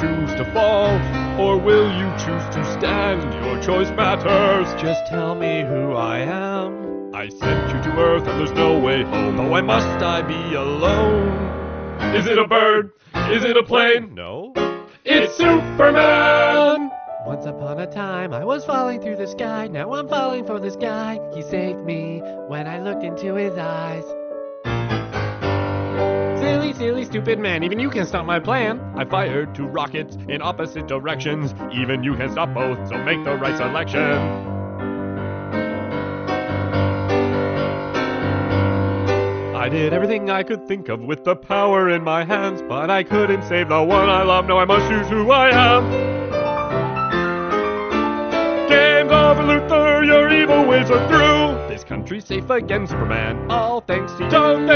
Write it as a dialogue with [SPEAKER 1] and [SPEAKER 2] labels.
[SPEAKER 1] choose to fall? Or will you choose to stand? Your choice matters.
[SPEAKER 2] Just tell me who I am.
[SPEAKER 1] I sent you to Earth and there's no way home. Oh, why must I be alone? Is it a bird? Is it a plane?
[SPEAKER 2] No.
[SPEAKER 1] It's Superman!
[SPEAKER 2] Once upon a time, I was falling through the sky. Now I'm falling for this guy. He saved me when I looked into his eyes. Silly, stupid man, even you can stop my plan.
[SPEAKER 1] I fired two rockets in opposite directions. Even you can stop both, so make the right selection. I did everything I could think of with the power in my hands, but I couldn't save the one I love. Now I must choose who I am. Game's over, Luthor. Your evil ways are through. This country's safe again, Superman. All thanks to you. Don't.